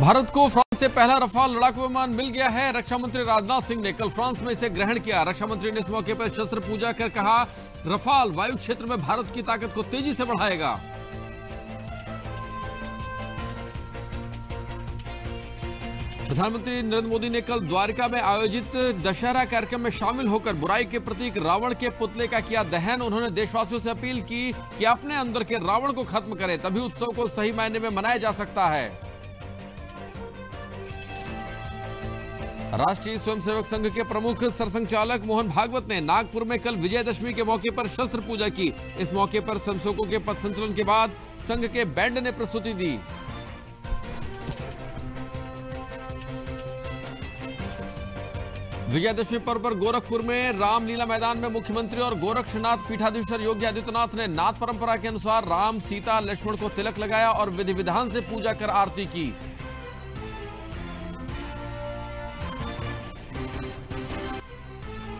भारत को फ्रांस से पहला रफाल लड़ाकू विमान मिल गया है। रक्षा मंत्री राजनाथ सिंह ने कल फ्रांस में इसे ग्रहण किया। रक्षा मंत्री ने इस मौके पर शस्त्र पूजा कर कहा, रफाल वायु क्षेत्र में भारत की ताकत को तेज़ी से बढ़ाएगा। प्रधानमंत्री नरेंद्र मोदी ने कल द्वारका में आयोजित दशहरा कार्यक्रम में शामिल होकर बुराई के प्रतीक रावण के पुतले का किया दहन। उन्होंने देशवासियों से अपील की कि अपने अंदर के रावण को खत्म करें, तभी उत्सव को सही मायने में मनाया जा सकता है। राष्ट्रीय स्वयंसेवक संघ के प्रमुख सरसंचालक मोहन भागवत ने नागपुर में कल विजयदशमी के मौके पर शस्त्र पूजा की। इस मौके पर स्वयंसेवकों के पथ संचलन के बाद संघ के बैंड ने प्रस्तुति दी। विजयदशमी पर्व पर गोरखपुर में रामलीला मैदान में मुख्यमंत्री और गोरक्षनाथ पीठाधीश्वर योगी आदित्यनाथ ने नाथ परंपरा के अनुसार राम, सीता, लक्ष्मण को तिलक लगाया और विधि विधान से पूजा कर आरती की।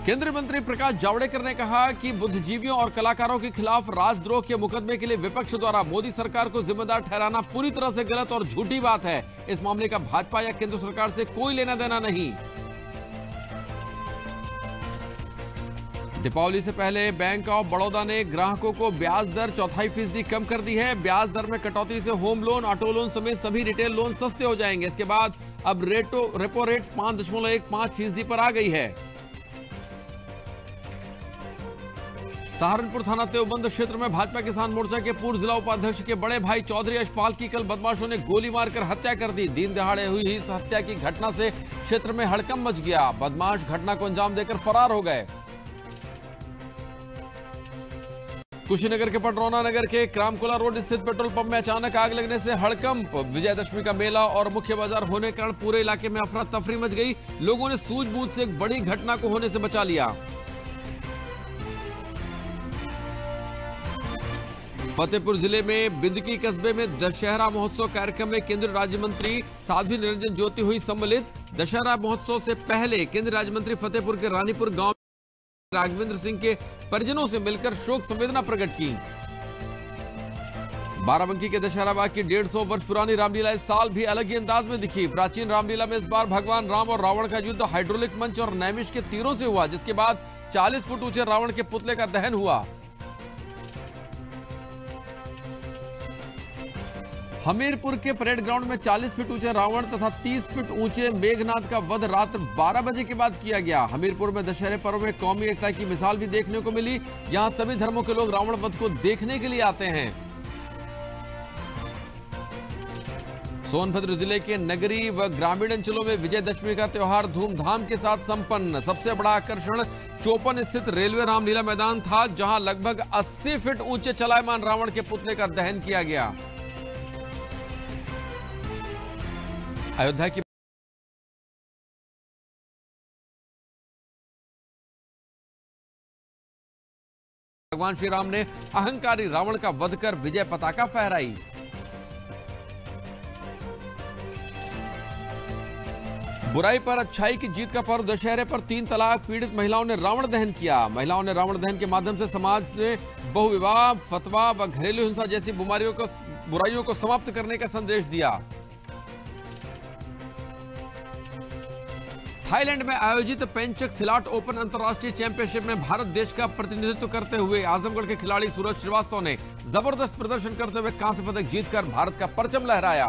केंद्रीय मंत्री प्रकाश जावड़ेकर ने कहा कि बुद्धिजीवियों और कलाकारों के खिलाफ राजद्रोह के मुकदमे के लिए विपक्ष द्वारा मोदी सरकार को जिम्मेदार ठहराना पूरी तरह से गलत और झूठी बात है। इस मामले का भाजपा या केंद्र सरकार से कोई लेना देना नहीं। दीपावली से पहले बैंक ऑफ़ बड़ौदा ने ग्राहकों को ब्याज दर चौथाई फ़ीसदी कम कर दी है। ब्याज दर में कटौती से होम लोन, ऑटो लोन समेत सभी रिटेल लोन सस्ते हो जाएँगे। इसके बाद अब रेटो, रेपो रेट पाँच दशमलव एक पाँच फ़ीसदी पर आ गई है। सहारनपुर थाना देवबंद क्षेत्र में भाजपा किसान मोर्चा के पूर्व जिला उपाध्यक्ष के बड़े भाई चौधरी यशपाल की कल बदमाशों ने गोली मारकर हत्या कर दी। दिन दहाड़े हुई इस हत्या की घटना से क्षेत्र में हड़कम मच गया। बदमाश घटना को अंजाम देकर फरार हो गए। कुशीनगर के पटरौना नगर के क्रामकोला रोड स्थित पेट्रोल पंप में अचानक आग लगने से हड़कंप। विजयदशमी का मेला और मुख्य बाज़ार होने के कारण पूरे इलाके में अफरा तफरी मच गई। लोगों ने सूझबूझ से एक बड़ी घटना को होने से बचा लिया। फतेहपुर ज़िले में बिंदकी कस्बे में दशहरा महोत्सव कार्यक्रम में केंद्रीय राज्य मंत्री साध्वी निरंजन ज्योति हुई सम्मिलित। दशहरा महोत्सव से पहले केंद्रीय राज्य मंत्री फतेहपुर के रानीपुर गाँव राघवेंद्र सिंह के परिजनों से मिलकर शोक संवेदना प्रकट की। बाराबंकी के दशहरा बाग की डेढ़ सौ वर्ष पुरानी रामलीला इस साल भी अलग ही अंदाज में दिखी। प्राचीन रामलीला में इस बार भगवान राम और रावण का युद्ध हाइड्रोलिक मंच और नैमिष के तीरों से हुआ, जिसके बाद 40 फुट ऊँचे रावण के पुतले का दहन हुआ। हमीरपुर के परेड ग्राउंड में 40 फीट ऊँचे रावण तथा 30 फीट ऊँचे मेघनाथ का वध रात 12 बजे के बाद किया गया। हमीरपुर में दशहरे पर्व में कौमी एकता की मिसाल भी देखने को मिली। यहाँ सभी धर्मों के लोग रावण वध को देखने के लिए आते हैं। सोनभद्र ज़िले के नगरी व ग्रामीण अंचलों में विजयदशमी का त्यौहार धूमधाम के साथ संपन्न। सबसे बड़ा आकर्षण चौपन स्थित रेलवे रामलीला मैदान था, जहाँ लगभग 80 फीट ऊँचे चलायमान रावण के पुतले का दहन किया गया। अयोध्या की भगवान श्री राम ने अहंकारी रावण का वध कर विजय पताका फहराई। बुराई पर अच्छाई की जीत का पर्व दशहरे पर तीन तलाक, पीड़ित महिलाओं ने रावण दहन किया। महिलाओं ने रावण दहन के माध्यम से समाज में बहुविवाह, फतवा व घरेलू हिंसा जैसी बीमारियों को बुराइयों को समाप्त करने का संदेश दिया। थाईलैंड में आयोजित पेंचक सिलाट ओपन अंतर्राष्ट्रीय चैंपियनशिप में भारत देश का प्रतिनिधित्व करते हुए आजमगढ़ के खिलाड़ी सूरज श्रीवास्तव ने ज़बरदस्त प्रदर्शन करते हुए कांस्य पदक जीतकर भारत का परचम लहराया।